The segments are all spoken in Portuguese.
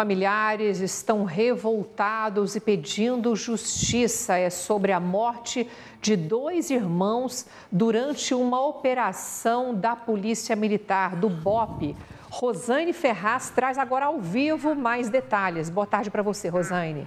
Familiares estão revoltados e pedindo justiça. É sobre a morte de dois irmãos durante uma operação da Polícia Militar, do BOP. Rosane Ferraz traz agora ao vivo mais detalhes. Boa tarde para você, Rosane.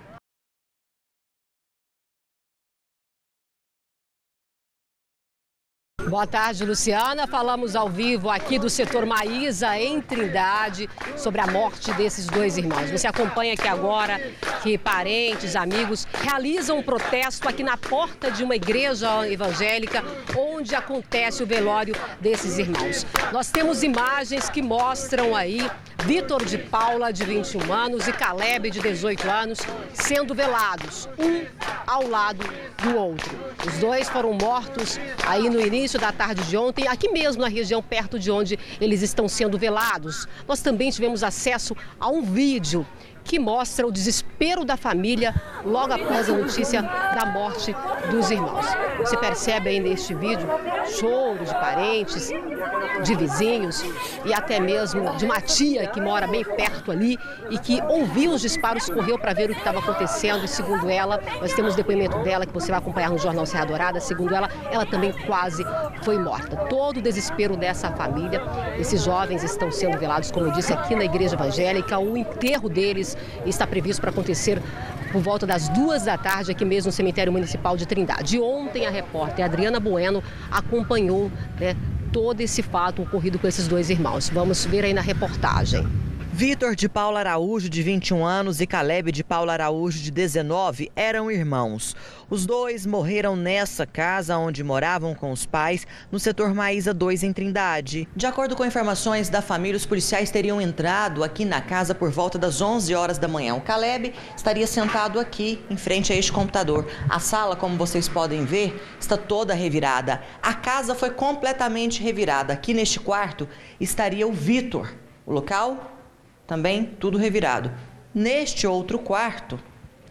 Boa tarde, Luciana. Falamos ao vivo aqui do setor Maísa, em Trindade, sobre a morte desses dois irmãos. Você acompanha aqui agora que parentes, amigos realizam um protesto aqui na porta de uma igreja evangélica, onde acontece o velório desses irmãos. Nós temos imagens que mostram aí Vitor de Paula, de 21 anos, e Caleb, de 18 anos, sendo velados, um ao lado do outro. Os dois foram mortos aí no início da tarde de ontem, aqui mesmo na região perto de onde eles estão sendo velados. Nós também tivemos acesso a um vídeo que mostra o desespero da família logo após a notícia da morte dos irmãos. Você percebe aí neste vídeo choro de parentes, de vizinhos e até mesmo de uma tia que mora bem perto ali e que ouviu os disparos, correu para ver o que estava acontecendo e segundo ela, nós temos depoimento dela que você vai acompanhar no Jornal Serra Dourada, segundo ela, ela também quase foi morta. Todo o desespero dessa família, esses jovens estão sendo velados, como eu disse, aqui na igreja evangélica, o enterro deles está previsto para acontecer por volta das duas da tarde aqui mesmo no cemitério municipal de Trindade. Ontem a repórter Adriana Bueno acompanhou né, todo esse fato ocorrido com esses dois irmãos. Vamos ver aí na reportagem. Vitor de Paula Araújo, de 21 anos, e Caleb de Paula Araújo, de 19, eram irmãos. Os dois morreram nessa casa onde moravam com os pais, no setor Maísa 2, em Trindade. De acordo com informações da família, os policiais teriam entrado aqui na casa por volta das 11 horas da manhã. O Caleb estaria sentado aqui, em frente a este computador. A sala, como vocês podem ver, está toda revirada. A casa foi completamente revirada. Aqui neste quarto estaria o Vitor. O local também tudo revirado. Neste outro quarto,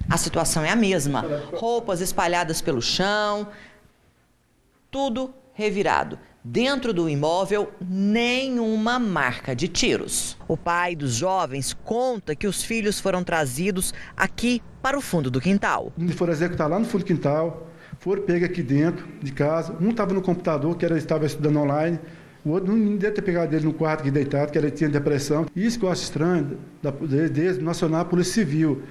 a situação é a mesma. Roupas espalhadas pelo chão, tudo revirado. Dentro do imóvel, nenhuma marca de tiros. O pai dos jovens conta que os filhos foram trazidos aqui para o fundo do quintal. Foram executar lá no fundo do quintal, foram pegar aqui dentro de casa. Um estava no computador, que era, estava estudando online, o outro não deve ter pegado ele no quarto aqui deitado, que ele tinha depressão. Isso que eu acho estranho, da, desde nacional a Polícia Civil.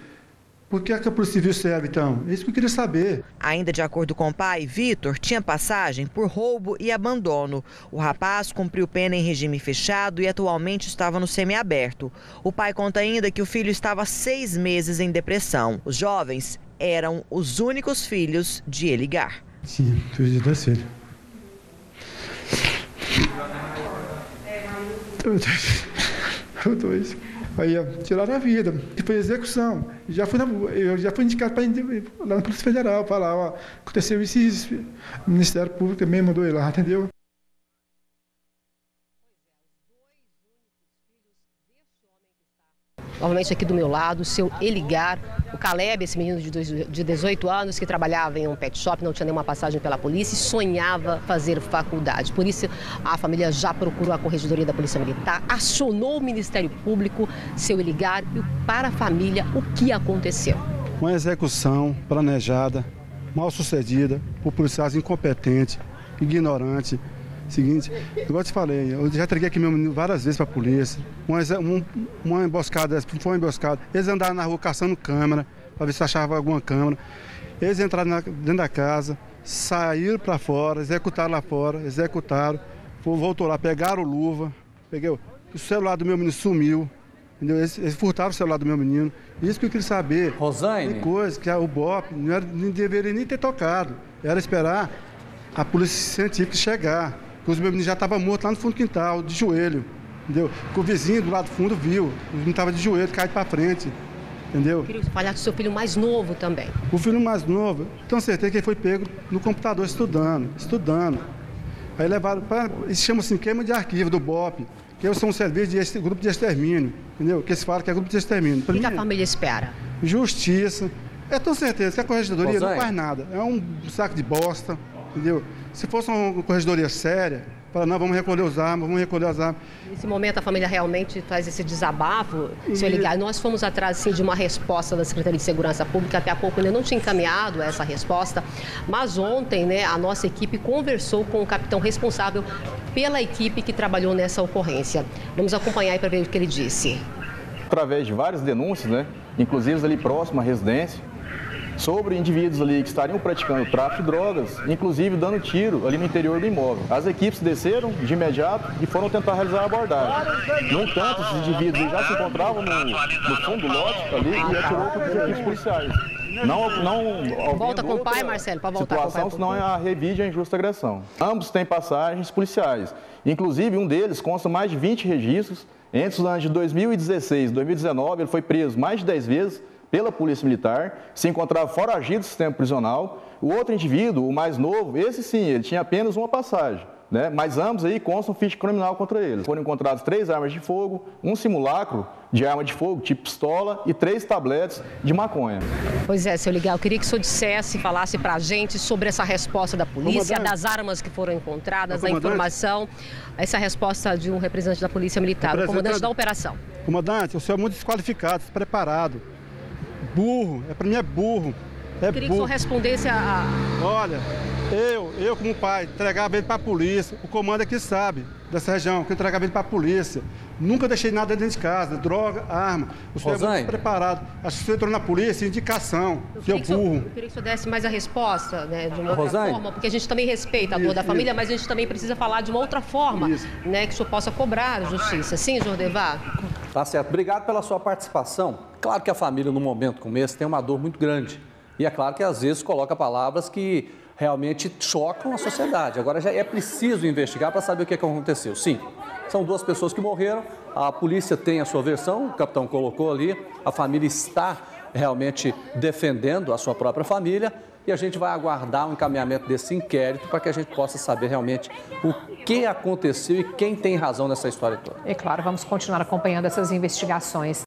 Por que, é que a Polícia Civil serve, então? É isso que eu queria saber. Ainda de acordo com o pai, Vitor tinha passagem por roubo e abandono. O rapaz cumpriu pena em regime fechado e atualmente estava no semiaberto. O pai conta ainda que o filho estava seis meses em depressão. Os jovens eram os únicos filhos de Eligar. Sim, filho de dois filhos. Os dois. Aí tiraram a vida. Foi execução. Já fui na, eu já fui indicado para lá na Polícia Federal, para lá, ó, aconteceu isso, isso. O Ministério Público também mandou ir lá, entendeu? Novamente aqui do meu lado, o seu Eligar, o Caleb, esse menino de 18 anos que trabalhava em um pet shop, não tinha nenhuma passagem pela polícia e sonhava fazer faculdade. Por isso, a família já procurou a Corregedoria da Polícia Militar, acionou o Ministério Público, seu Eligar, e para a família, o que aconteceu? Uma execução planejada, mal sucedida, por policiais incompetentes, ignorantes, Seguinte, igual eu te falei, eu já entreguei aqui meu menino várias vezes para a polícia. Uma, uma, uma emboscada, foi uma emboscada. Eles andaram na rua caçando câmera, para ver se achavam alguma câmera. Eles entraram na, dentro da casa, saíram para fora, executaram lá fora, executaram, voltou lá, pegaram luva, peguei, o celular do meu menino sumiu. Entendeu? Eles, eles, furtaram o celular do meu menino. Isso que eu queria saber. Rosane? Tem coisa que o BOP não, era, não deveria nem ter tocado. Era esperar a polícia científica chegar. Porque os meus meninos já estavam mortos lá no fundo do quintal, de joelho. Entendeu? Porque o vizinho do lado do fundo viu. O menino estava de joelho, caído para frente. Entendeu? Eu queria falar do seu filho mais novo também. O filho mais novo, tenho certeza que ele foi pego no computador estudando, estudando. Aí levaram para. Eles chamam assim, queima de arquivo do BOP, que eu sou um serviço de grupo de extermínio, entendeu? Que eles falam que é grupo de extermínio. O que, que a família espera? Justiça. Eu tenho certeza que a corregedoria não faz nada. É um saco de bosta, entendeu? Se fosse uma corregedoria séria, Fala, não, vamos recolher os armas, vamos recolher as armas. Nesse momento a família realmente faz esse desabafo, e... senhor Ligar. Nós fomos atrás assim, de uma resposta da Secretaria de Segurança Pública, até há pouco ainda não tinha encaminhado essa resposta, mas ontem né, a nossa equipe conversou com o capitão responsável pela equipe que trabalhou nessa ocorrência. Vamos acompanhar para ver o que ele disse. Através de várias denúncias, né, inclusive ali próximo à residência, sobre indivíduos ali que estariam praticando tráfico de drogas, inclusive dando tiro ali no interior do imóvel. As equipes desceram de imediato e foram tentar realizar a abordagem. No entanto, esses indivíduos já se encontravam no, no fundo do lote ali e atirou contra as equipes policiais. Não, não Volta com o pai, Marcelo, para voltar situação, com o pai. senão é a revide a injusta agressão. Ambos têm passagens policiais. Inclusive, um deles consta mais de 20 registros. Entre os anos de 2016 e 2019, ele foi preso mais de 10 vezes pela Polícia Militar, se encontrava foragido do sistema prisional. O outro indivíduo, o mais novo, esse sim, ele tinha apenas uma passagem. Né? Mas ambos aí constam ficha criminal contra eles. Foram encontrados três armas de fogo, um simulacro de arma de fogo, tipo pistola, e três tabletes de maconha. Pois é, seu Ligal, eu queria que o senhor dissesse, falasse para a gente sobre essa resposta da polícia, das armas que foram encontradas, da informação, essa resposta de um representante da Polícia Militar, o comandante da operação. Comandante, o senhor é muito desqualificado, despreparado burro, é, para mim é burro. É eu queria burro. que o senhor respondesse a... Olha, eu, eu como pai, entregava ele para a polícia, o comando aqui sabe, dessa região, que eu entregava ele para a polícia. Nunca deixei nada dentro de casa, droga, arma. O senhor Rosane. é muito preparado. Acho que o senhor entrou na polícia, indicação, eu que é burro. eu queria que o senhor desse mais a resposta, né, de uma outra forma, porque a gente também respeita a dor da família, mas a gente também precisa falar de uma outra forma, isso. né, que o senhor possa cobrar a justiça. Sim, Jordevar? Tá certo. Obrigado pela sua participação. Claro que a família, num momento como esse, tem uma dor muito grande. E é claro que às vezes coloca palavras que realmente chocam a sociedade. Agora já é preciso investigar para saber o que, é que aconteceu. Sim, são duas pessoas que morreram, a polícia tem a sua versão, o capitão colocou ali, a família está realmente defendendo a sua própria família e a gente vai aguardar o encaminhamento desse inquérito para que a gente possa saber realmente o que aconteceu e quem tem razão nessa história toda. É claro, vamos continuar acompanhando essas investigações.